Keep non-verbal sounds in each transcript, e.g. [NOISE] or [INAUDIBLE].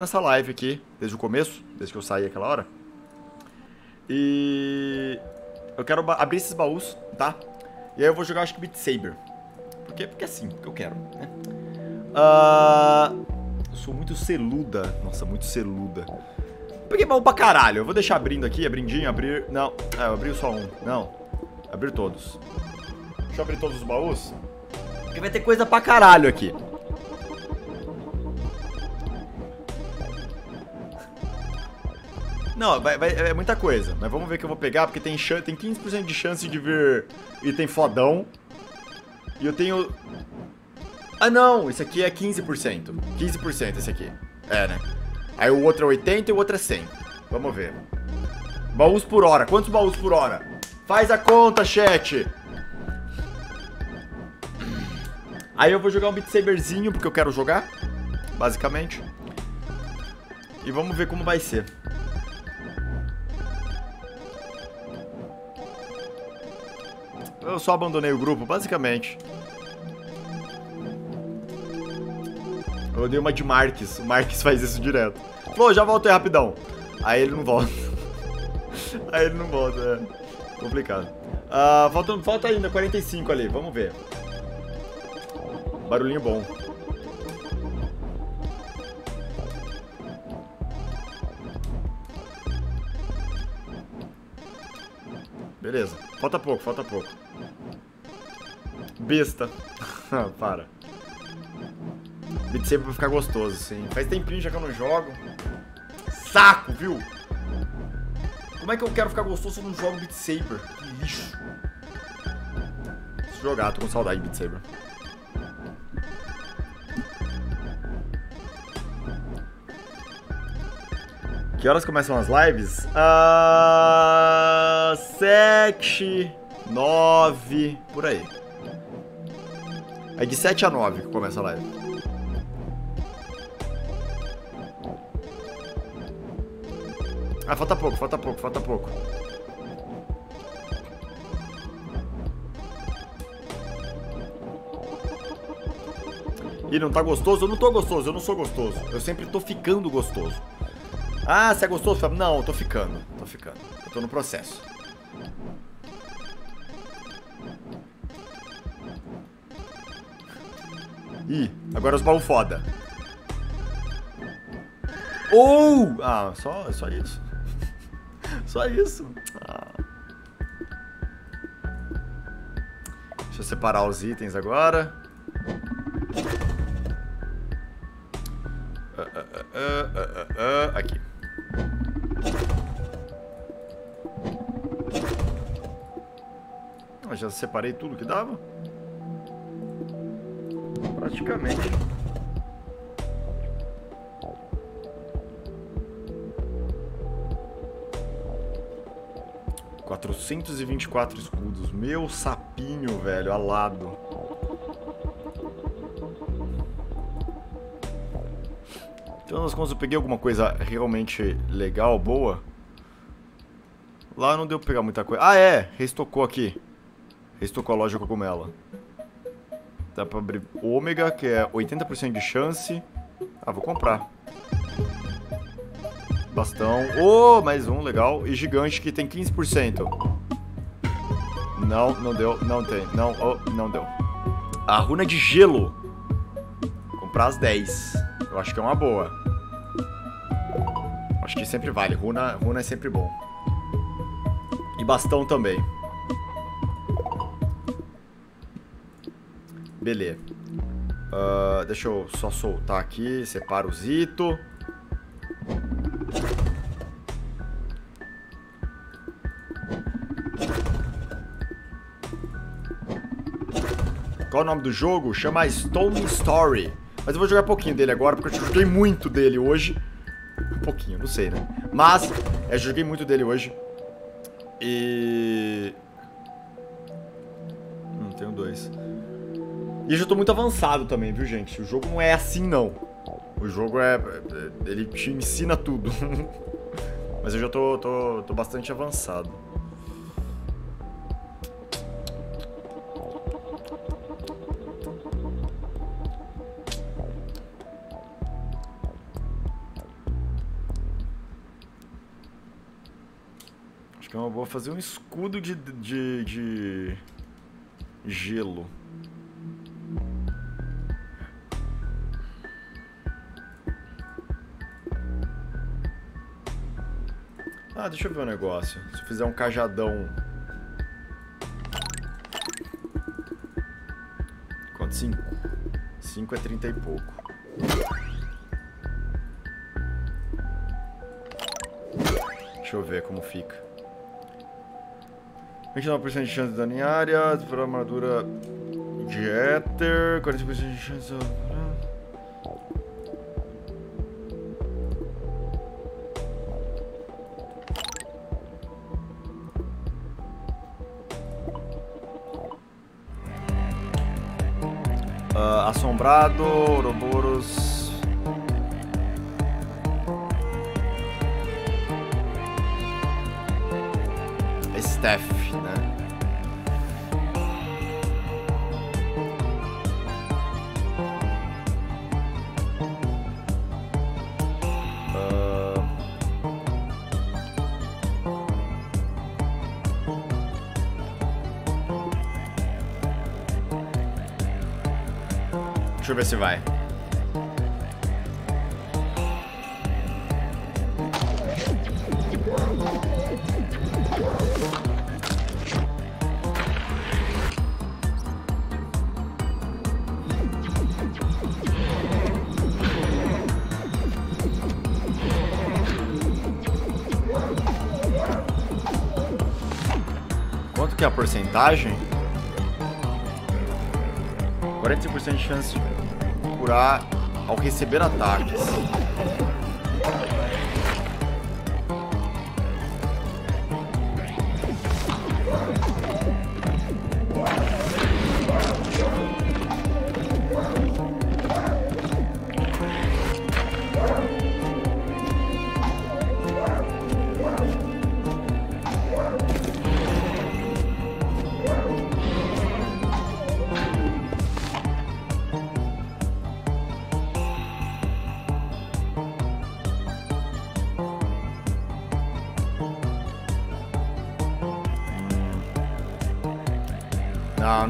nessa live aqui, desde o começo, desde que eu saí aquela hora. E eu quero abrir esses baús, tá? E aí eu vou jogar, acho que Beat Saber. Por quê? Porque é assim, porque eu quero, né? Uh, eu sou muito celuda. Nossa, muito celuda. Peguei baú pra caralho. Eu vou deixar abrindo aqui, abrindinho, abrir... Não, é, eu abri só um. Não, abrir todos. Deixa eu abrir todos os baús. Porque vai ter coisa pra caralho aqui. Não, vai, vai, é muita coisa. Mas vamos ver que eu vou pegar, porque tem, tem 15% de chance de vir item fodão. E eu tenho... Ah, não! Esse aqui é 15%. 15% esse aqui. É, né? Aí o outro é 80 e o outro é 100. Vamos ver. Baús por hora. Quantos baús por hora? Faz a conta, chat! Aí eu vou jogar um Beat Saberzinho, porque eu quero jogar. Basicamente. E vamos ver como vai ser. Eu só abandonei o grupo, basicamente. Eu dei uma de Marques. O Marques [LAUGHS] faz isso direto. Pô, já voltei rapidão. Aí ele não volta. [LAUGHS] Aí ele não volta, é. Complicado. Uh, falta, falta ainda 45 ali, vamos ver. Barulhinho bom. Beleza. Falta pouco, falta pouco. Besta. [LAUGHS] Para. Beat Saber vai ficar gostoso, sim. Faz tempinho já que eu não jogo. Saco, viu? Como é que eu quero ficar gostoso se eu não jogo Beat Saber? Que lixo. Preciso jogar, tô com saudade de Beat Saber. Que horas começam as lives? Uh, sete, nove, por aí. É de 7 a 9 que começa a live. Ah, falta pouco, falta pouco, falta pouco. Ih, não tá gostoso? Eu não tô gostoso, eu não sou gostoso. Eu sempre tô ficando gostoso. Ah, você é gostoso? Não, eu tô ficando. Tô ficando. Eu tô no processo. Ih, agora os baús foda. Ou! Oh! Ah, só, só isso. [LAUGHS] só isso. Ah. Deixa eu separar os itens agora. Uh, uh, uh, aqui. já separei tudo que dava? Praticamente. Quatrocentos e vinte e quatro escudos. Meu sapinho, velho, alado. Então, nas contas, eu peguei alguma coisa realmente legal, boa. Lá não deu pra pegar muita coisa. Ah, é! Restocou aqui. Restocou a loja cogumela. Dá pra abrir ômega, que é 80% de chance. Ah, vou comprar. Bastão. Oh, mais um, legal. E gigante, que tem 15%. Não, não deu. Não tem. Não, oh, não deu. A runa de gelo. Comprar as 10. Eu acho que é uma boa. Acho que sempre vale. Runa, runa é sempre bom. E bastão também. Beleza. Uh, deixa eu só soltar aqui. Separa o Zito. Qual é o nome do jogo? Chama Stone Story. Mas eu vou jogar pouquinho dele agora, porque eu joguei muito dele hoje. Um pouquinho, não sei, né? Mas, é, joguei muito dele hoje. E... E eu já tô muito avançado também, viu, gente? O jogo não é assim, não. O jogo é... é ele te ensina tudo. [LAUGHS] Mas eu já tô, tô, tô bastante avançado. Acho que é uma boa fazer um escudo de, de, de gelo. Ah, deixa eu ver um negócio. Se eu fizer um cajadão... Quanto? 5? 5 é 30 e pouco. Deixa eu ver como fica. 29% de chance de dano em área, para armadura de éter, 40% de chance de... assombrado, Ouroboros. Steph, né? Ver se vai. Quanto que é a porcentagem? 45% de chance curar ao receber ataques.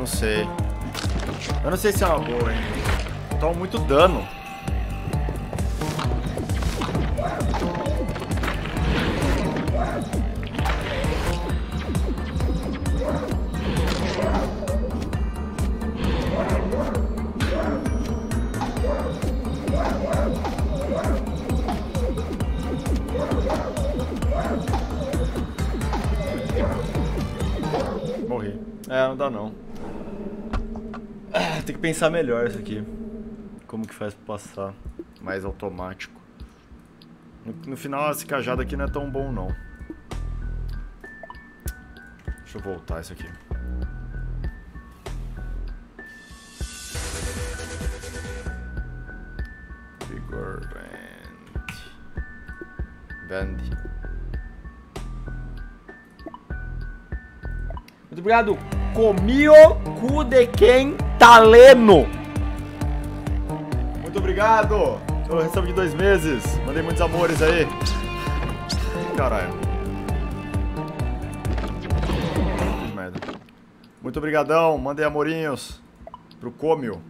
Sei. Eu não sei se é uma boa, hein. Toma muito dano. Ah, Tem que pensar melhor isso aqui. Como que faz pra passar mais automático. No, no final, esse cajado aqui não é tão bom, não. Deixa eu voltar isso aqui. Vigor Band. Band. Muito obrigado. Comi o lendo. Muito obrigado. Eu recebo de dois meses. Mandei muitos amores aí. Caralho. Muito obrigadão. Mandei amorinhos pro Cômio.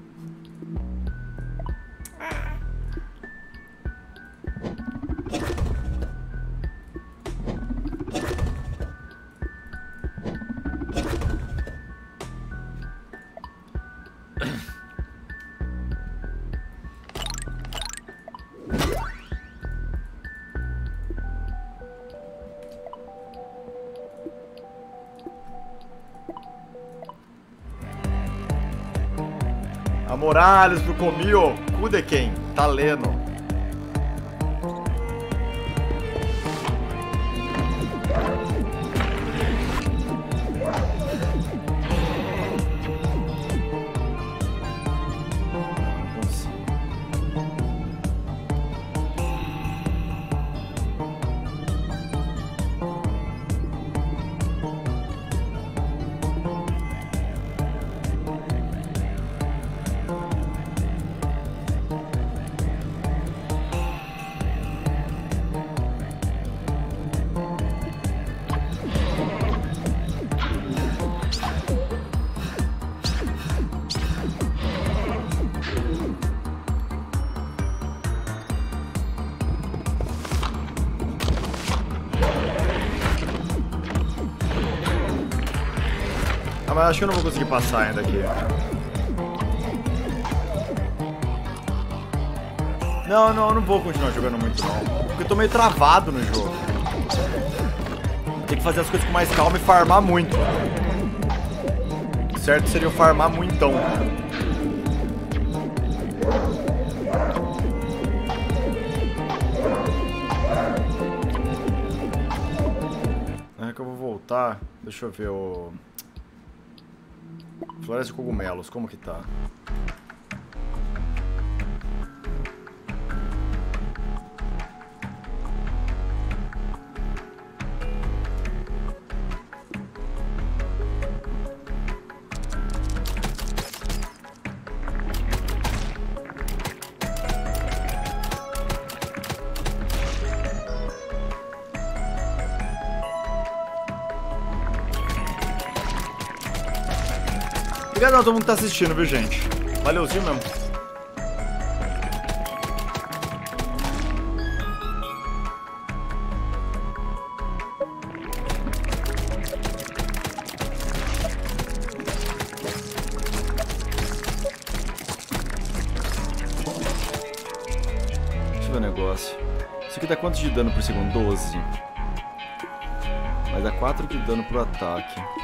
Morales pro Comio. Cu de quem? Tá lendo. Acho que eu não vou conseguir passar ainda aqui. Não, não, eu não vou continuar jogando muito não. Porque eu tô meio travado no jogo. Tem que fazer as coisas com mais calma e farmar muito. O certo seria eu farmar muitão. É que eu vou voltar. Deixa eu ver o... Floresta de cogumelos, como que tá? Obrigadão a todo mundo que tá assistindo, viu, gente? Valeuzinho mesmo. Deixa eu ver o negócio. Isso aqui dá quanto de dano por segundo? 12. Mas dá 4 de dano pro ataque.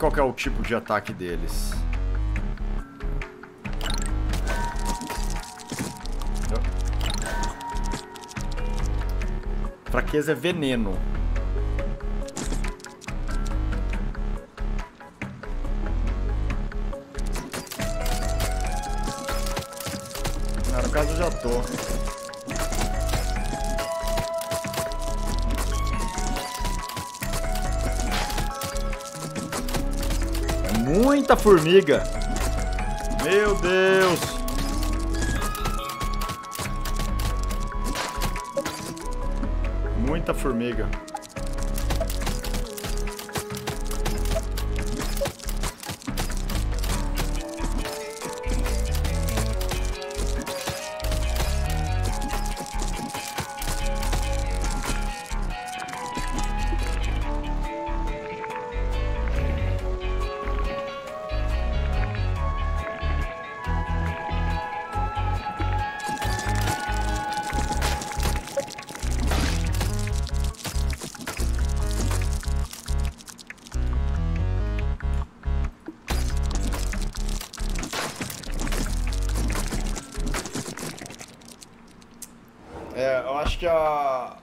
Qual é o tipo de ataque deles. Fraqueza é veneno. Ah, no caso eu já tô. Muita formiga. Meu Deus. Muita formiga. Que a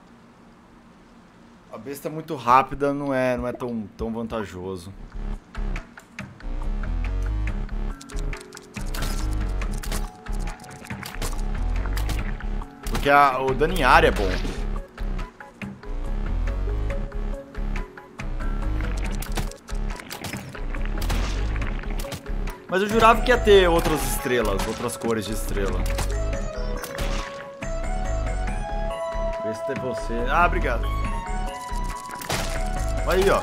a besta muito rápida não é, não é tão, tão vantajoso. Porque a, o dano em área é bom. Mas eu jurava que ia ter outras estrelas, outras cores de estrela. É você. Ah, obrigado. Olha aí, ó.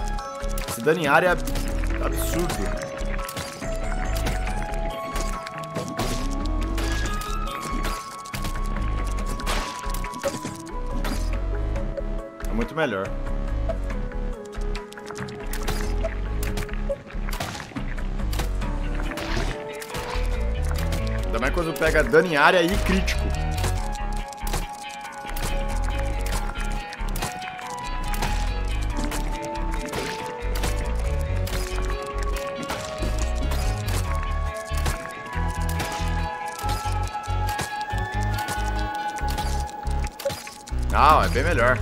Esse dano em área é absurdo. É muito melhor. Ainda mais quando pega dano em área e crítico. Não, é bem melhor.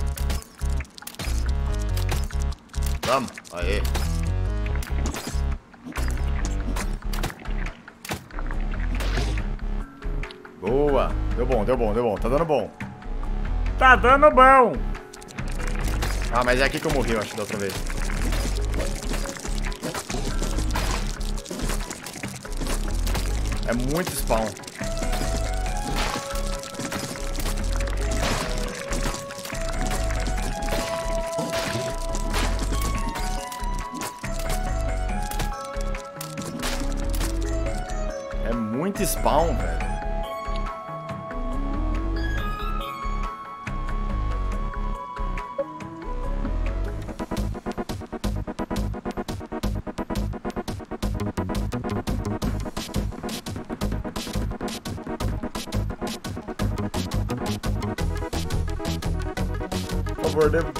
Vamos, aê. Boa. Deu bom, deu bom, deu bom. Tá dando bom. Tá dando bom. Ah, mas é aqui que eu morri, eu acho, da outra vez. É muito spawn. É muito spawn, velho.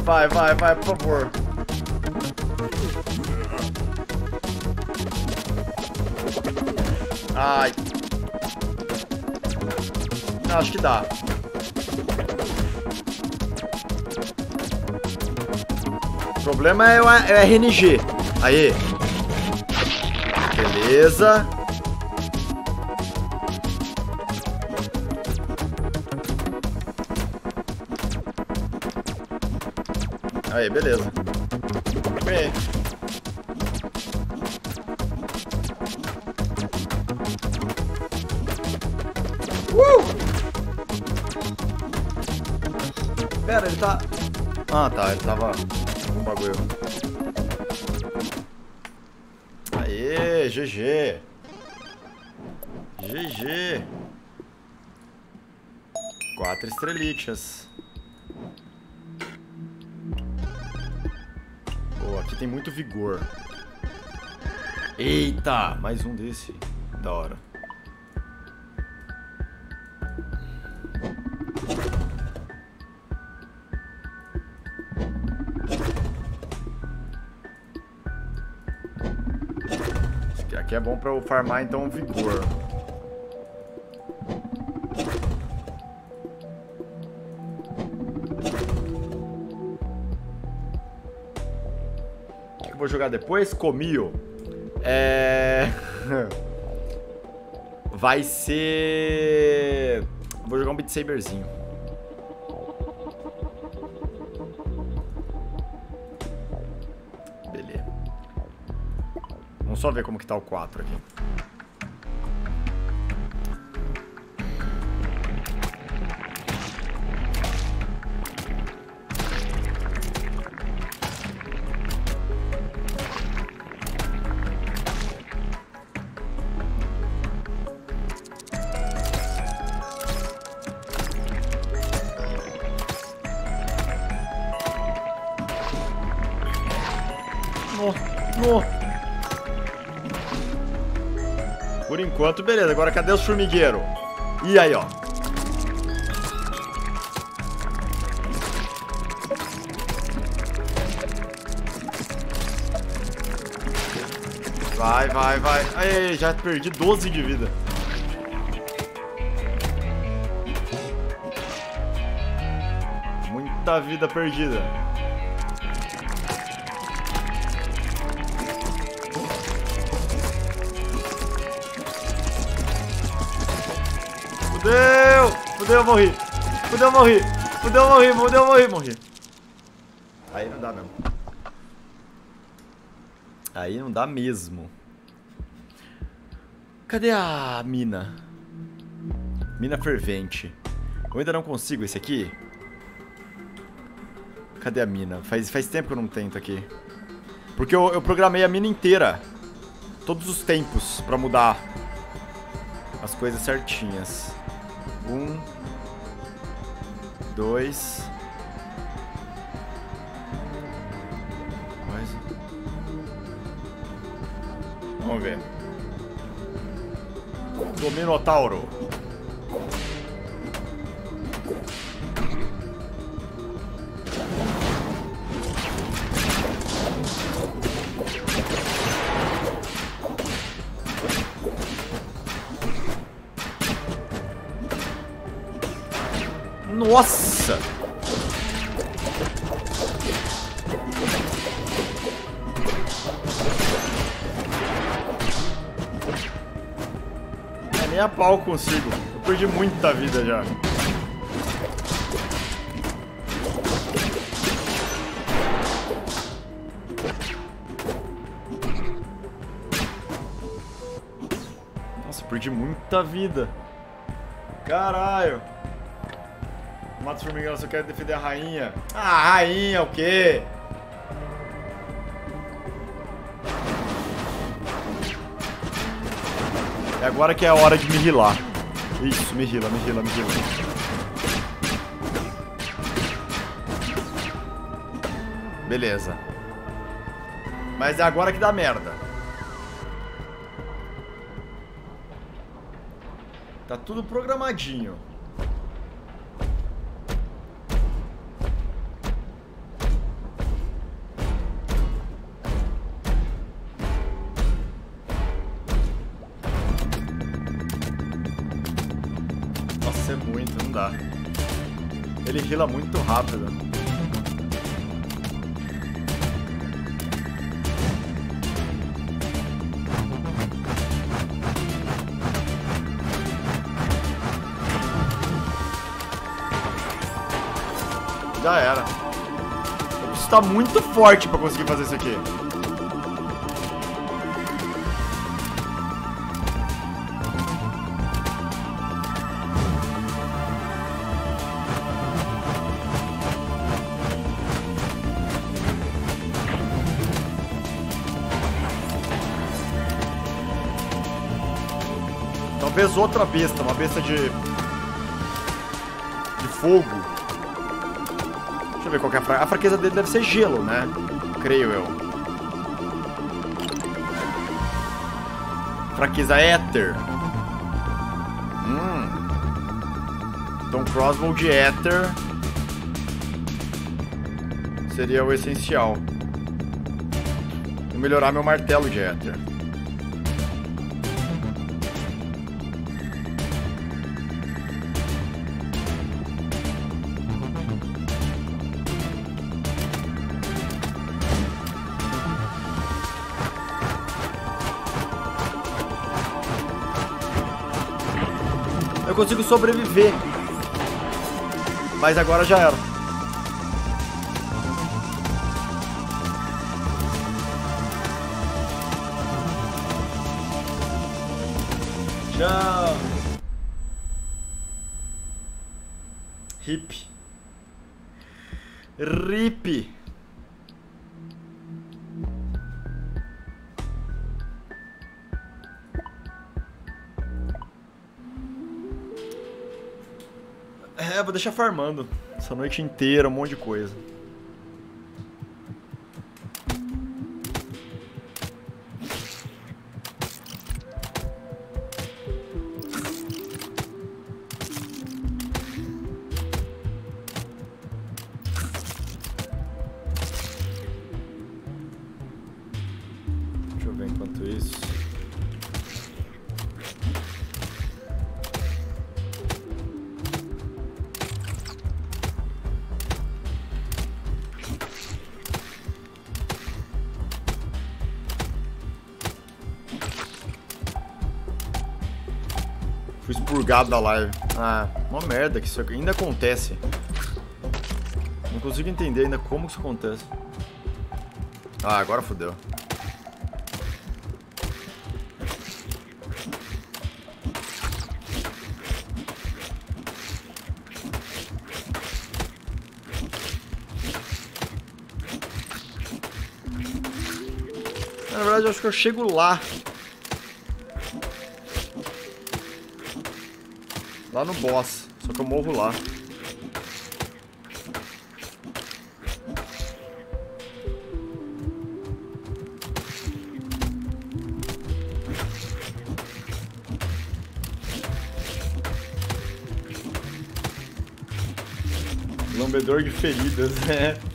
Vai, vai, vai, por favor. Ai. Não, acho que dá. O problema é o é RNG. Aí. Beleza. Aí, beleza. Ele tá... Ah, tá, ele tava... Um bagulho. Aê, GG. GG. Quatro estrelitas. Pô, aqui tem muito vigor. Eita, mais um desse. Da hora. Aqui é bom pra eu farmar então vigor. O que eu vou jogar depois? Comio. É. [LAUGHS] Vai ser. Vou jogar um Beat Saberzinho. Só ver como que tá o 4 aqui. Enquanto, beleza. Agora cadê os formigueiros? E aí, ó. Vai, vai, vai. Aí, já perdi 12 de vida. Muita vida perdida. Fudeu! Eu morri. Fudeu, eu morri. Fudeu, eu morri. Fudeu, eu morri. Morri. Aí não dá mesmo. Aí não dá mesmo. Cadê a mina? Mina fervente. Eu ainda não consigo esse aqui. Cadê a mina? Faz, faz tempo que eu não tento aqui. Porque eu, eu programei a mina inteira. Todos os tempos pra mudar as coisas certinhas. Um, dois. Mais. Vamos ver. Do a pau consigo. Eu perdi muita vida já. Nossa, perdi muita vida. Caralho. Matos Formigão, só quero defender a rainha. Ah, rainha, o quê? É agora que é a hora de me rilar. Isso, me rila, me rila, me rila. Beleza. Mas é agora que dá merda. Tá tudo programadinho. Rila muito rápido. Já era. Eu preciso estar muito forte pra conseguir fazer isso aqui. Talvez outra besta, uma besta de... De fogo. Deixa eu ver qual é a fraqueza. A fraqueza dele deve ser gelo, né? Creio eu. Fraqueza éter. Hum. Então crossbow de éter seria o essencial. Vou melhorar meu martelo de éter. Eu consigo sobreviver. Mas agora já era. Tchau. Hip. Rip. É, vou deixar farmando. Essa noite inteira, um monte de coisa. Expurgado da live. Ah, uma merda que isso ainda acontece. Não consigo entender ainda como isso acontece. Ah, agora fodeu. Na verdade, eu acho que eu chego lá. Lá no boss. Só que eu morro lá. Lambedor de feridas, [LAUGHS] né?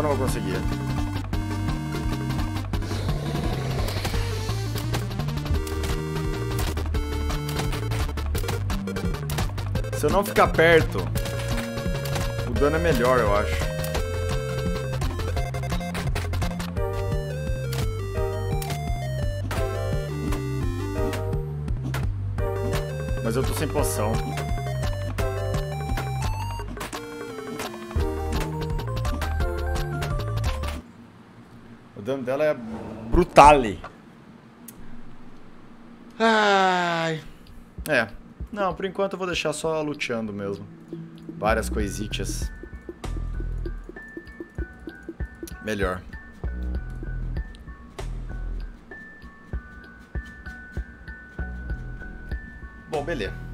eu não vou conseguir. Se eu não ficar perto, o dano é melhor, eu acho. Mas eu tô sem poção. Dano dela é brutale. Ai. É. Não, por enquanto eu vou deixar só luteando mesmo. Várias coisitas. Melhor. Bom, beleza.